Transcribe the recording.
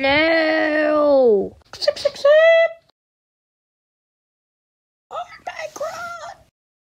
No. Sip, sip, sip. Oh, my God.